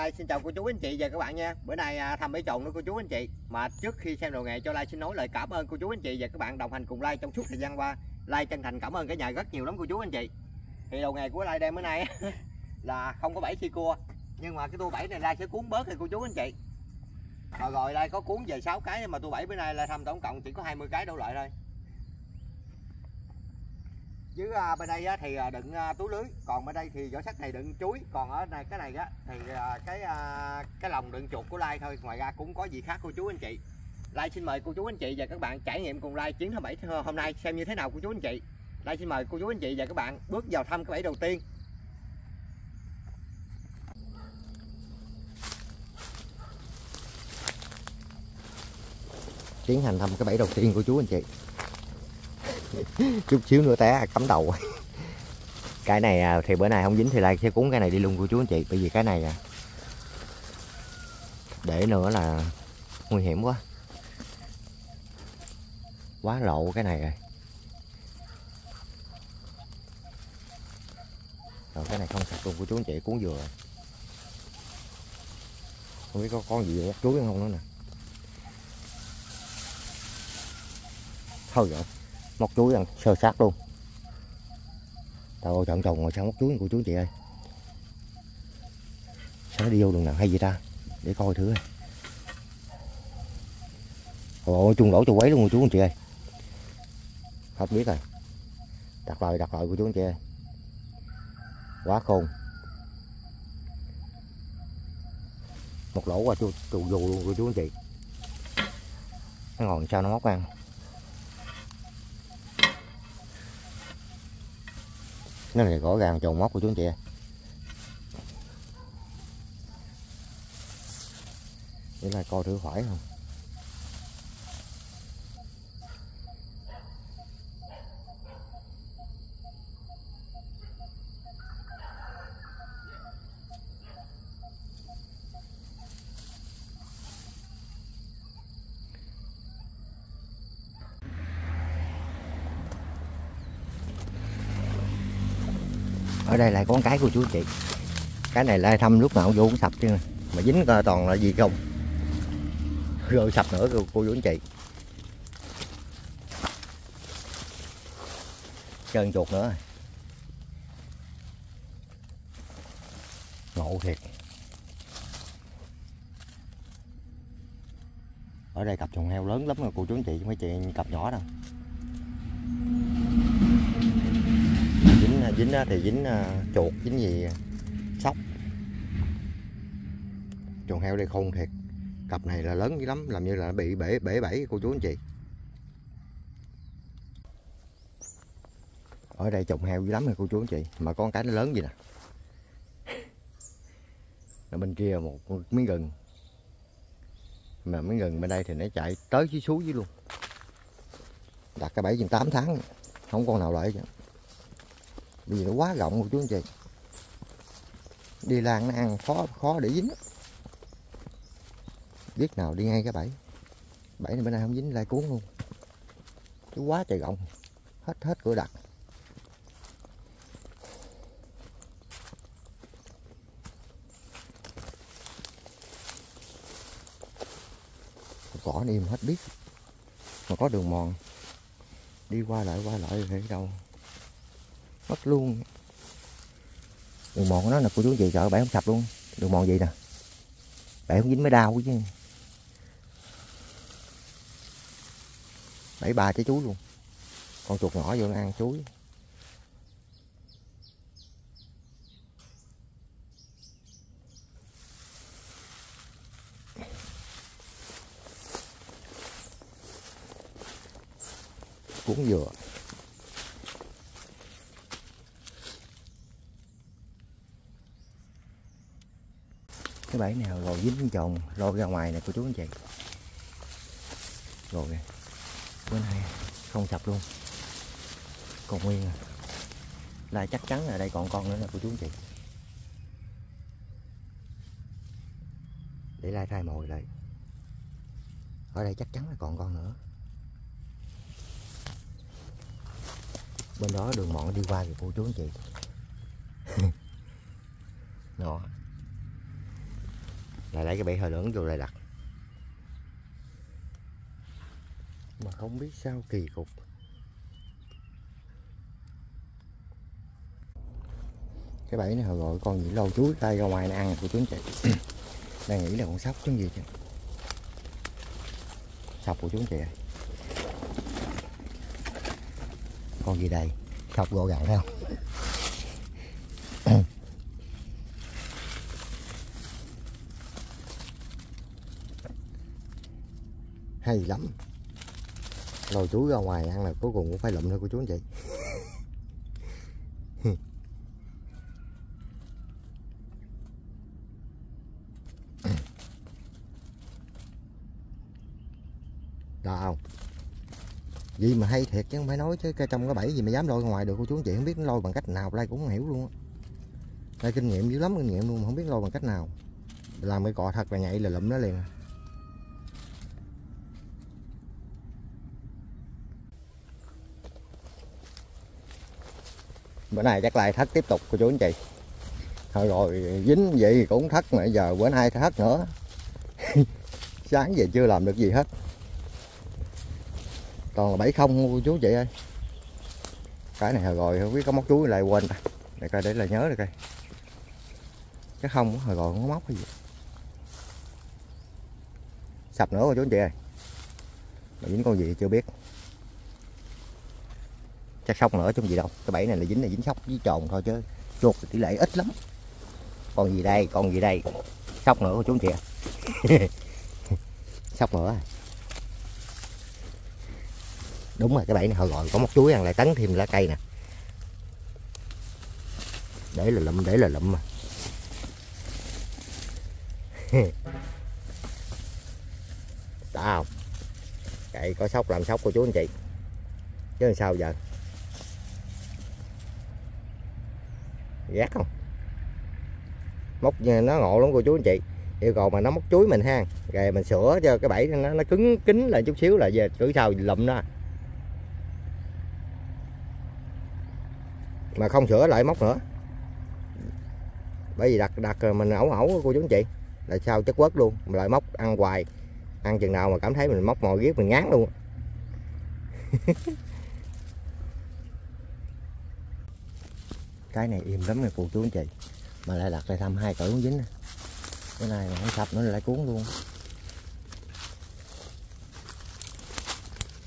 Lai, xin chào cô chú anh chị, và các bạn nha. Bữa nay à, thăm mấy trộn nữa, cô chú anh chị. Mà trước khi xem đồ nghề cho Lai, xin nói lời cảm ơn cô chú anh chị, và các bạn đồng hành cùng Lai trong suốt thời gian qua. Lai chân thành cảm ơn cả nhà rất nhiều lắm, cô chú anh chị. Thì đồ nghề của Lai đem bữa nay là không có bảy khi cua, Nhưng mà cái tua bảy này Lai sẽ cuốn bớt rồi, cô chú anh chị. Rồi rồi, Lai có cuốn về 6 cái, nhưng mà tua bảy bữa nay là thăm tổng cộng chỉ có 20 cái đủ loại thôi chứ à, bên đây á, thì à, đựng à, túi lưới. Còn bên đây thì vỏ sắt này đựng chuối. Còn ở này cái này á thì à, cái à, cái lồng đựng chuột của Lai thôi. Ngoài ra cũng có gì khác cô chú anh chị. Lai xin mời cô chú anh chị và các bạn trải nghiệm cùng Lai chuyến tháng 7 hôm nay xem như thế nào cô chú anh chị. Lai xin mời cô chú anh chị và các bạn bước vào thăm cái bẫy đầu tiên. Tiến hành thăm cái bẫy đầu tiên của chú anh chị chút xíu nữa té, cắm đầu. Cái này à, thì bữa nay không dính thì lại sẽ cuốn cái này đi luôn cô chú anh chị, bởi vì cái này à, để nữa là nguy hiểm quá. Quá lộ cái này rồi. Rồi cái này không sạch luôn, cô chú anh chị, cuốn dừa không biết có con gì bắt chuối không nữa nè. Thôi rồi móc chuối ăn sơ sát luôn. Tao ơi chọn chồng ngồi sao móc chuối của chú chị ơi. Sao nó đi vô đường nào hay vậy ta? Để coi thử ôi chung lỗ cho quấy luôn của chú anh chị ơi. Hết biết rồi. Đặt lời đặt lời của chú anh chị ơi. Quá khôn. Một lỗ qua chú tù dù luôn của chú anh chị. Nó ngồi sao nó móc ăn? Nó này rõ ràng tròn móc của chú anh chị để lại coi thử phải không? Ở đây lại có cái của chú chị. Cái này lai thăm lúc nào cũng vô cũng sập chứ. Mà dính toàn là gì không. Rồi sập nữa cô, cô chú anh chị. Trơn chuột nữa. Ngộ thiệt. Ở đây cặp chuồng heo lớn lắm rồi cô chú anh chị mấy chị cặp nhỏ đâu. Dính thì dính à, chuột, dính gì à, sóc. Chuồng heo đây khôn thiệt. Cặp này là lớn dữ lắm, làm như là bị bể bể bẫy cô chú anh chị. Ở đây trồng heo dữ lắm rồi, cô chú anh chị. Mà con cái nó lớn gì nè. Ở bên kia một miếng gừng. Mà miếng gừng bên đây thì nó chạy tới dưới suối dưới luôn. Đặt cái bẫy chừng 8 tháng, không con nào lại chứ vì nó quá rộng một chú anh chị. Đi lan nó ăn khó khó để dính biết nào đi ngay cái bẫy. Bẫy này bên này không dính lại cuốn luôn. Chứ quá trời rộng. Hết hết cửa đặt. Cỏ im hết biết. Mà có đường mòn. Đi qua lại qua lại thì đâu mất luôn. Đường mòn của nó là cô chú gì sợ bẻ không sập luôn. Đường mòn gì nè? Bẻ không dính mới đau chứ. Bảy ba trái chuối luôn. Con chuột nhỏ vô nó ăn chuối. Cuốn dừa. Cái bẫy nào rồi dính chồng lôi ra ngoài này cô chú anh chị. Rồi bữa nay không sập luôn. Còn nguyên à. Là chắc chắn là đây còn con nữa nè, cô chú anh chị. Để lai thai mồi lại. Ở đây chắc chắn là còn con nữa. Bên đó đường mòn đi qua thì cô chú anh chị. Nó lại lấy cái bẫy hơi lớn vô lại đặt. Mà không biết sao kỳ cục. Cái bẫy này họ gọi con gì? Lâu chuối, tay ra ngoài nó ăn của chú anh chị. Đang nghĩ là con sóc chứ gì chứ? Sọc của chú anh chị à? con gì đây? Sọc gỗ gặn thấy không? hay lắm. Lôi chú ra ngoài ăn là cuối cùng cũng phải lụm thôi, cô chú anh chị đó không? Gì mà hay thiệt chứ không phải nói chứ, cái trong cái bẫy gì mà dám lôi ra ngoài được, cô chú anh chị không biết nó lôi bằng cách nào đây cũng không hiểu luôn á. Đây kinh nghiệm dữ lắm, kinh nghiệm luôn, mà không biết lôi bằng cách nào. Làm cái cọ thật là nhạy là lụm nó liền. Bữa nay chắc lại thất tiếp tục, cô chú anh chị. Thôi rồi, dính vậy cũng thất mà giờ bữa nay thất nữa. Sáng về chưa làm được gì hết. Toàn là bảy không cô chú chị ơi. Cái này hồi rồi, không biết có móc chuối lại quên ta. Để coi, để là nhớ được coi. Cái không, hồi rồi không có móc cái gì. Sập nữa cô chú anh chị ơi. Mà dính con gì chưa biết chắc sóc nữa, chứ gì đâu. Cái bẫy này là dính là dính sóc với tròn thôi chứ. Chuột tỷ lệ ít lắm. Còn gì đây, còn gì đây. Sóc nữa cô chú anh chị sóc nữa. Đúng rồi, cái bẫy này họ gọi có móc chuối ăn lại tấn thêm lá cây nè. Để là lụm, để là lụm mà. Tao. Cậy có sóc làm sóc cô chú anh chị. Chứ làm sao giờ? Gác không? Móc nó ngộ lắm cô chú anh chị. Yêu cầu mà nó móc chuối mình ha. Rồi mình sửa cho cái bẫy nó, nó cứng kính lại chút xíu là về cử sao lụm nó. Mà không sửa lại móc nữa. Bởi vì đặt đặt mình ẩu ẩu cô chú anh chị. Là sao chất quất luôn lại móc ăn hoài. Ăn chừng nào mà cảm thấy mình móc mồi ghét mình ngán luôn. cái này im lắm này phụ chú anh chị. Mà lại đặt lại thăm hai cỡ cũng dính nè. Cái này mà không sập nó lại cuốn luôn.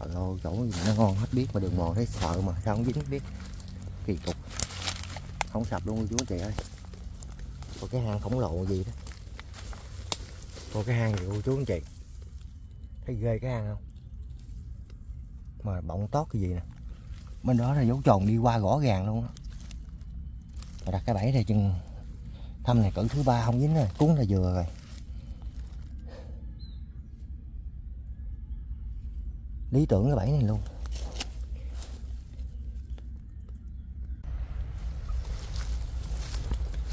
Trời ơi chỗ gì nó ngon hết biết, mà đường mòn thấy sợ mà sao không dính biết. Kỳ cục. Không sập luôn chú anh chị ơi. Có cái hang khổng lồ gì đó. Có cái hang gì, cô chú anh chị? Thấy ghê cái hang không? Mà bọng tót cái gì nè. Bên đó là dấu tròn đi qua rõ ràng luôn á đặt cái bẫy này chừng thăm này cỡ thứ ba, không dính rồi cuốn là vừa rồi. Lý tưởng cái bẫy này luôn.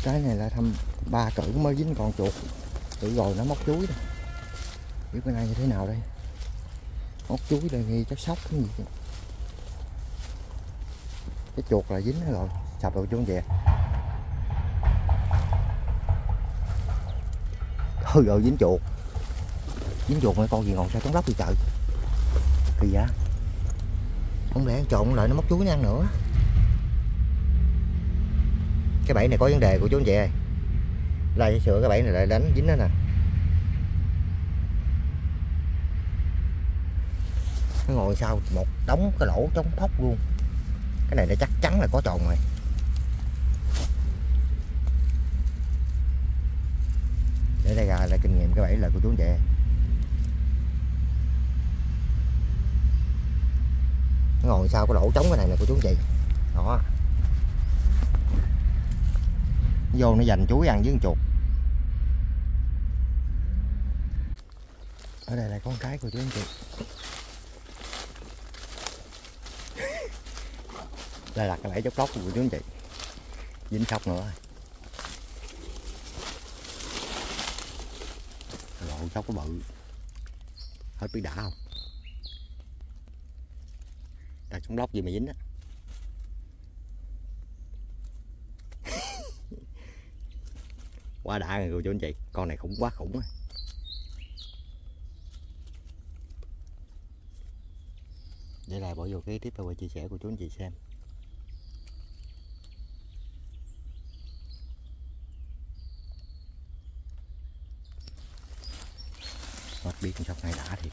Cái này là thăm ba cỡ mới dính còn chuột. Tự rồi nó móc chuối rồi biết cái này như thế nào đây? Móc chuối đây nghi chắc sóc cái gì cái chuột là dính rồi, sập rồi chuông về thôi rồi dính chuột. Dính chuột mấy con gì còn sao trống lóc đi trời. Kỳ vậy. Không lẽ trộn lại nó móc chuối nó ăn nữa? Cái bẫy này có vấn đề của chú anh chị ơi. Lại sửa cái bẫy này lại đánh dính nó nè. Nó ngồi sau một đống cái lỗ trống phóc luôn. Cái này nó chắc chắn là có tròn rồi để đây gà là kinh nghiệm cái bẫy là cô chú anh chị ngồi sau cái lỗ trống cái này là cô chú anh chị đó. Vô nó dành chuối ăn với con chuột. Ở đây là con cái của chú anh chị đây là cái bẫy chốc lóc của chú anh chị dính sóc nữa. Sao có bự? Hết biết đã không? Đặt xuống lóc gì mà dính á. Quá đã rồi cô chú anh chị. Con này khủng quá, khủng á để lại bỏ vô cái tiếp theo chia sẻ của chú anh chị xem. Biết con sóc này đã thiệt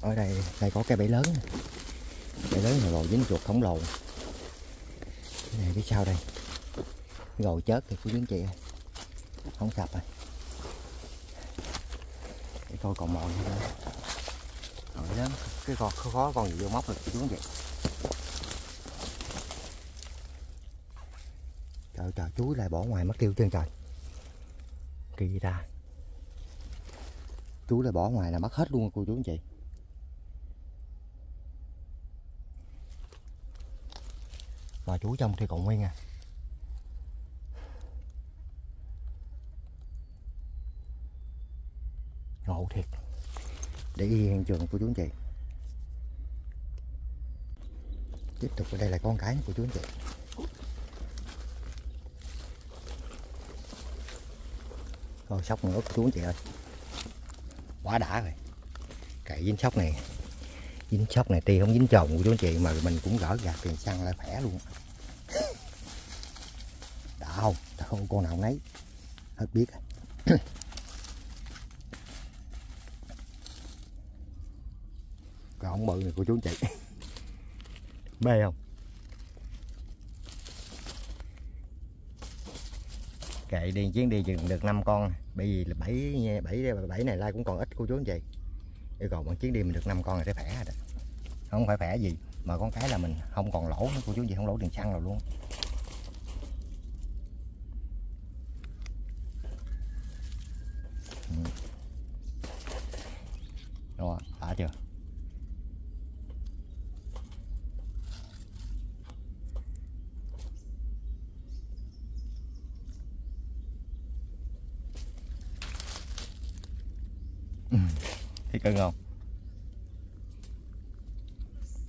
ở đây đây có cái bẫy lớn bẫy lớn là rồi dính chuột khổng lồ. Cái này cái sau đây. Gầu chết thì cứ dính chị ơi. Không sập rồi. Để coi còn mồi nữa rồi lớn cái con khó, khó con gì vô móc được xuống vậy anh chị trời trời chuối lại bỏ ngoài mất tiêu chân trời. Kỳ gì ta. Chuối lại bỏ ngoài là mất hết luôn, cô chú anh chị. Mà chuối trong thì còn nguyên à. Ngộ thiệt. Để đi hiện trường của chú anh chị. Tiếp tục ở đây là con cái của chú anh chị. Con sóc nữa chú chị ơi quá đã rồi. Cậy dính sóc này, dính sóc này tuy không dính chồng của chú chị mà mình cũng gỡ gạt tiền xăng lại khỏe luôn. Đã không? Đã không con nào nấy. Hết biết còn ông bự này của chú chị. Mê không? Kệ đi chuyến đi chừng được 5 con. Bởi vì là bảy bảy bảy này lai cũng còn ít, cô chú anh chị. Yêu cầu bằng chuyến đi mình được 5 con là sẽ khỏe rồi không phải khỏe gì, mà con cái là mình không còn lỗ nữa cô chú anh chị không lỗ tiền xăng nào luôn. Ừ. rồi, đã chưa thấy cưng không?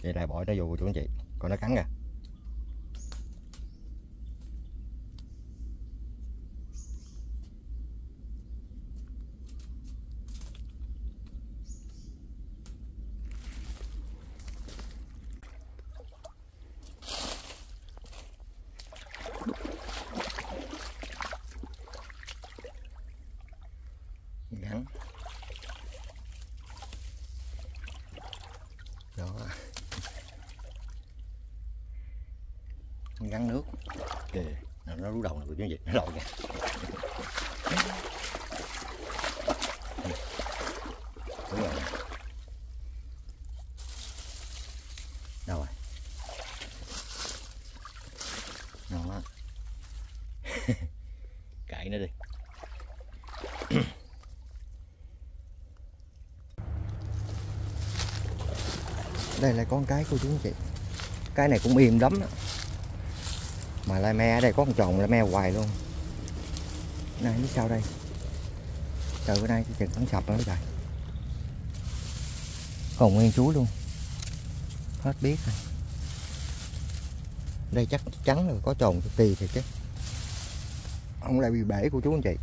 Vậy lại bỏ nó vô chú anh chị. Còn nó cắn kìa gắn đó gắn nước. Kìa nó nó rú đầu này của chú gì nó lội kìa đúng rồi. Đâu rồi? Ngon quá. Cậy nó đi. Đây là con cái của chú anh chị cái này cũng im lắm đó mà lai me ở đây có con tròn lai me hoài luôn. Này, biết sao đây? Trời bữa nay cái chừng cắn sập nữa trời. Còn nguyên chú luôn. Hết biết rồi. Đây chắc chắn rồi có tròn tì thì chứ. Không lại bị bể của chú anh chị.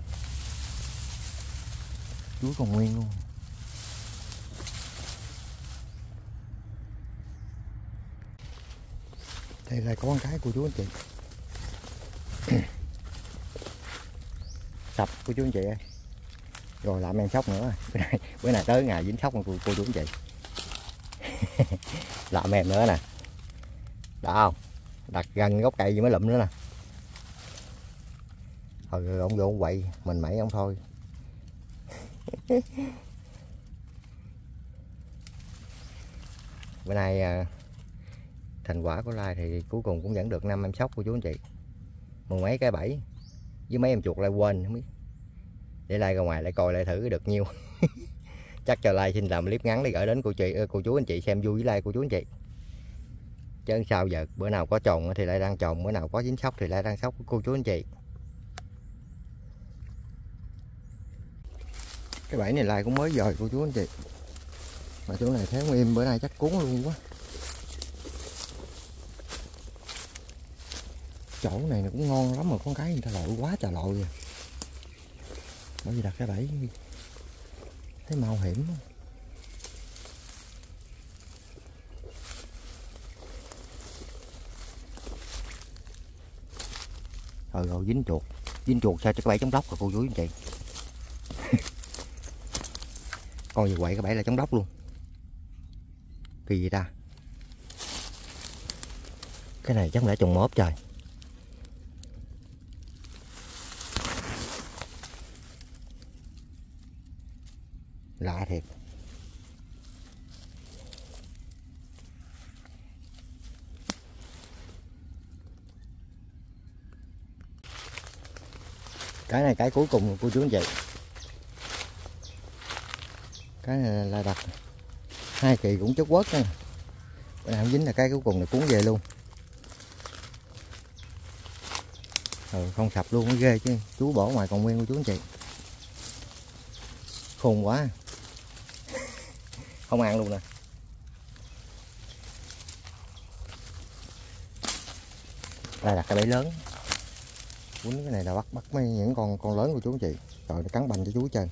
Chú còn nguyên luôn. Đây là con cái của chú anh chị. sập của chú anh chị ơi. Rồi, làm em sóc nữa. Bữa nay bữa nay tới ngày dính sóc của cô chú anh chị. Làm mềm nữa nè. Đã không? Đặt gần gốc cây gì mới lụm nữa nè. Thôi ông vô ông quậy, mình mẩy ông thôi. Bữa nay à, thành quả của lai thì cuối cùng cũng vẫn được năm em sóc của chú anh chị mười mấy cái bẫy. Với mấy em chuột lại quên, không biết. Để like ra ngoài, lại coi lại thử được nhiêu chắc cho like xin làm clip ngắn để gửi đến cô chị ờ, cô chú anh chị xem vui với like cô chú anh chị. Chứ sao giờ, bữa nào có trồng thì lại đang trồng bữa nào có dính sóc thì lại đang sóc cô chú anh chị. Cái bẫy này lại cũng mới dời cô chú anh chị. Mà chỗ này thấy im, bữa nay chắc cuốn luôn quá. Chỗ này nó cũng ngon lắm mà con cái người ta lội quá trời lội rồi bởi vì đặt cái bẫy thấy mạo hiểm đó. rồi rồi dính chuột. Dính chuột sao cho cái bẫy chống lốc rồi cô chú anh chị? Con gì quậy cái bẫy là chống lốc luôn. Kỳ gì ta. Cái này chắc đã trùng mớp trời. Lạ thiệt. Cái này cái cuối cùng của cô chú anh chị. Cái này là đặt hai kỳ cũng chất quất nha. Cái nào không dính là cái cuối cùng là cuốn về luôn. Ừ, không sập luôn mới ghê chứ. Chú bỏ ngoài còn nguyên của chú anh chị. Khùng quá không ăn luôn nè. Đây là cái bẫy lớn. Quýnh cái này là bắt bắt mấy những con con lớn của chú chị. Rồi nó cắn bành cho chú chơi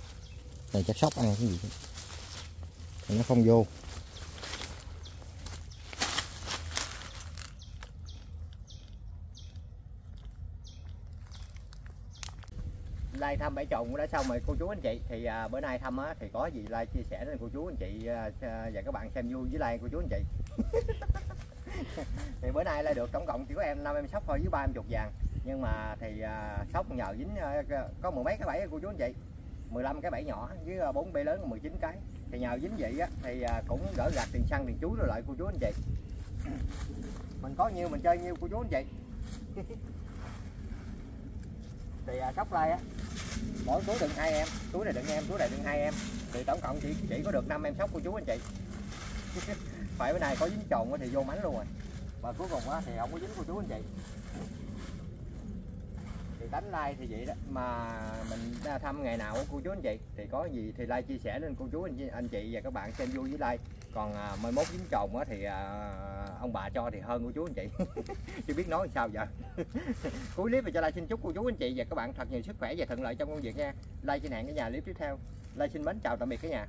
này chắc sóc ăn cái gì? Nó không vô. Lai thăm bãi trồn đã xong rồi cô chú anh chị. Thì à, bữa nay thăm á, thì có gì like chia sẻ lên cô chú anh chị à, à, và các bạn xem vui với like cô chú anh chị. Thì bữa nay là được tổng cộng chỉ có em năm em sóc thôi với ba em chuột vàng. Nhưng mà thì à, sóc nhờ dính à, à có mười mấy cái bẫy cô chú anh chị. 15 cái bẫy nhỏ với à, bốn bẫy lớn 19 cái. Thì nhờ dính vậy á thì à, cũng gỡ gạt tiền xăng tiền chuối rồi lại cô chú anh chị. Mình có nhiêu mình chơi nhiêu cô chú anh chị. thì à, sóc lai á mỗi túi đựng hai em túi này đựng em túi này đựng hai em. Thì tổng cộng chỉ chỉ có được 5 em sóc cô chú anh chị. Phải bữa nay có dính trộn thì vô mánh luôn rồi. Và cuối cùng á thì không có dính cô chú anh chị. Thì đánh like thì vậy đó mà mình ra thăm ngày nào của cô chú anh chị thì có gì thì like chia sẻ lên cô chú anh chị, anh chị và các bạn xem vui với like còn à, mai mốt dính trồn á thì à, ông bà cho thì hơn cô chú anh chị. Chưa biết nói sao giờ. Cuối clip thì cho like xin chúc cô chú anh chị và các bạn thật nhiều sức khỏe và thuận lợi trong công việc nha. Like xin hẹn cái nhà clip tiếp theo. Like xin mến chào tạm biệt cả nhà.